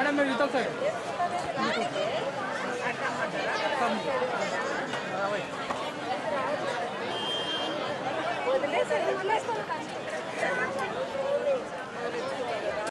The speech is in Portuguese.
Madame le lieutenant. Ah